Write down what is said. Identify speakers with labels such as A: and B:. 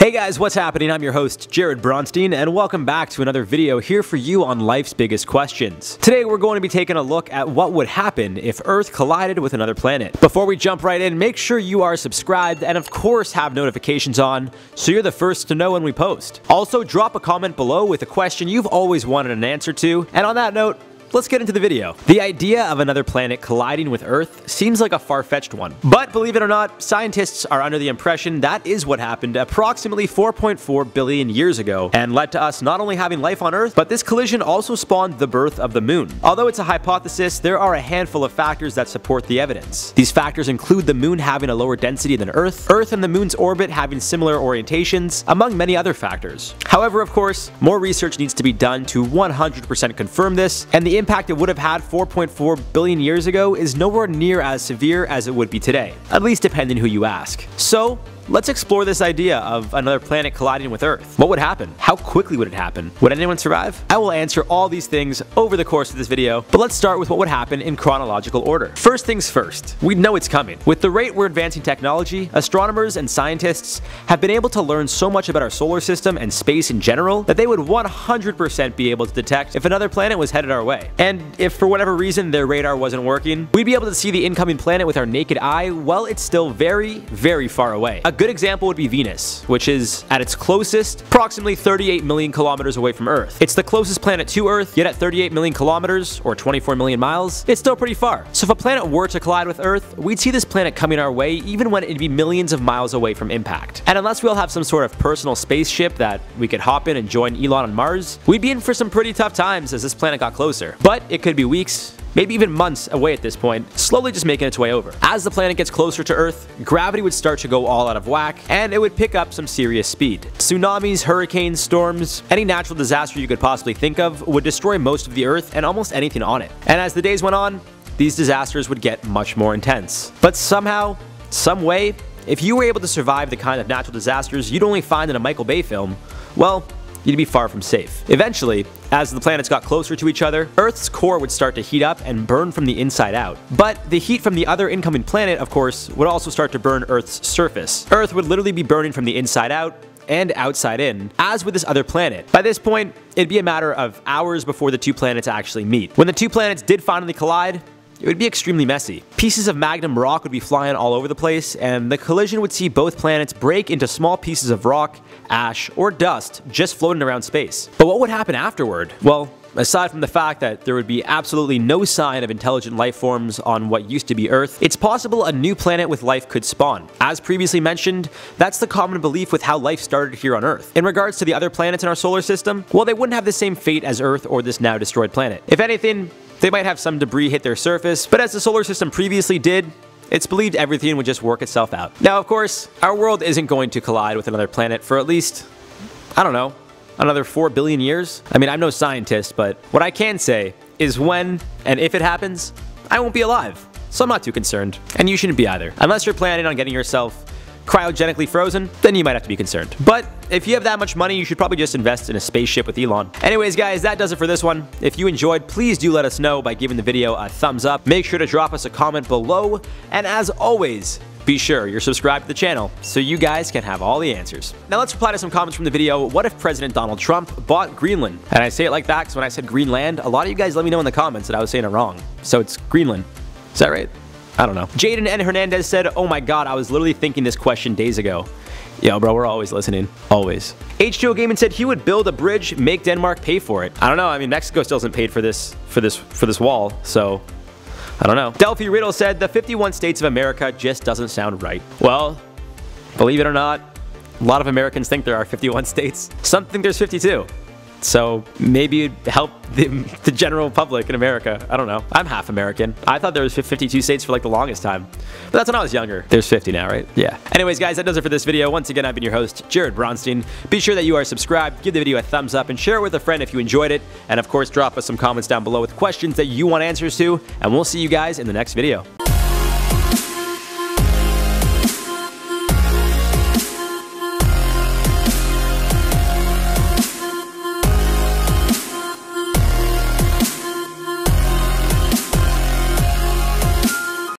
A: Hey guys, what's happening? I'm your host, Jarred Bronstein, and welcome back to another video here for you on life's biggest questions. Today we're going to be taking a look at what would happen if Earth collided with another planet. Before we jump right in, make sure you are subscribed and of course have notifications on so you're the first to know when we post. Also, drop a comment below with a question you've always wanted an answer to, and on that note, let's get into the video. The idea of another planet colliding with Earth seems like a far-fetched one. But believe it or not, scientists are under the impression that is what happened approximately 4.4 billion years ago and led to us not only having life on Earth, but this collision also spawned the birth of the moon. Although it's a hypothesis, there are a handful of factors that support the evidence. These factors include the moon having a lower density than Earth, Earth and the moon's orbit having similar orientations, among many other factors. However, of course, more research needs to be done to 100% confirm this, and the impact it would have had 4.4 billion years ago is nowhere near as severe as it would be today, at least depending who you ask. So, Let's explore this idea of another planet colliding with Earth. What would happen? How quickly would it happen? Would anyone survive? I will answer all these things over the course of this video, but let's start with what would happen in chronological order. First things first, we know it's coming. With the rate we're advancing technology, astronomers and scientists have been able to learn so much about our solar system and space in general that they would 100% be able to detect if another planet was headed our way. And if for whatever reason their radar wasn't working, we'd be able to see the incoming planet with our naked eye while it's still very, very far away. A good example would be Venus, which is at its closest, approximately 38 million kilometers away from Earth. It's the closest planet to Earth, yet at 38 million kilometers, or 24 million miles, it's still pretty far. So if a planet were to collide with Earth, we'd see this planet coming our way even when it'd be millions of miles away from impact. And unless we all have some sort of personal spaceship that we could hop in and join Elon on Mars, we'd be in for some pretty tough times as this planet got closer. But it could be weeks, maybe even months away at this point, slowly just making its way over. As the planet gets closer to Earth, gravity would start to go all out of whack, and it would pick up some serious speed. Tsunamis, hurricanes, storms, any natural disaster you could possibly think of would destroy most of the Earth and almost anything on it. And as the days went on, these disasters would get much more intense. But somehow, some way, if you were able to survive the kind of natural disasters you'd only find in a Michael Bay film, well, you'd be far from safe. Eventually, as the planets got closer to each other, Earth's core would start to heat up and burn from the inside out. But the heat from the other incoming planet, of course, would also start to burn Earth's surface. Earth would literally be burning from the inside out, and outside in, as with this other planet. By this point, it'd be a matter of hours before the two planets actually meet. When the two planets did finally collide, it would be extremely messy. Pieces of magnum rock would be flying all over the place, and the collision would see both planets break into small pieces of rock, ash, or dust just floating around space. But what would happen afterward? Well, Aside from the fact that there would be absolutely no sign of intelligent life forms on what used to be Earth, it's possible a new planet with life could spawn. As previously mentioned, that's the common belief with how life started here on Earth. In regards to the other planets in our solar system, well, they wouldn't have the same fate as Earth or this now destroyed planet. If anything, they might have some debris hit their surface, but as the solar system previously did, it's believed everything would just work itself out. Now, of course, our world isn't going to collide with another planet for at least, I don't know, another 4 billion years? I mean, I'm no scientist, but what I can say is when and if it happens, I won't be alive. So I'm not too concerned. And you shouldn't be either. Unless you're planning on getting yourself cryogenically frozen, then you might have to be concerned. But if you have that much money, you should probably just invest in a spaceship with Elon. Anyways, guys, that does it for this one. If you enjoyed, please do let us know by giving the video a thumbs up. Make sure to drop us a comment below. And as always, be sure you're subscribed to the channel so you guys can have all the answers. Now let's reply to some comments from the video. What if President Donald Trump bought Greenland? And I say it like that because when I said Greenland, a lot of you guys let me know in the comments that I was saying it wrong. So it's Greenland. Is that right? I don't know. Jaden N. Hernandez said, Oh my god, I was literally thinking this question days ago. Yo, bro, we're always listening. Always. H2O Gaming said he would build a bridge, make Denmark pay for it. I don't know. I mean, Mexico still hasn't paid for this for this for this wall, so I don't know. Delphi Riddle said the 51 states of America just doesn't sound right. Well, believe it or not, a lot of Americans think there are 51 states. Some think there's 52. So maybe it'd help the, the, general public in America. I don't know. I'm half American. I thought there was 52 states for like the longest time. But that's when I was younger. There's 50 now, right? Yeah. Anyways, guys, that does it for this video. Once again, I've been your host, Jarred Bronstein. Be sure that you are subscribed, give the video a thumbs up, and share it with a friend if you enjoyed it. And of course, drop us some comments down below with questions that you want answers to. And we'll see you guys in the next video.